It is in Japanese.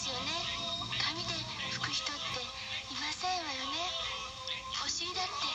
ですよね。紙で拭く人っていませんわよね。お尻だって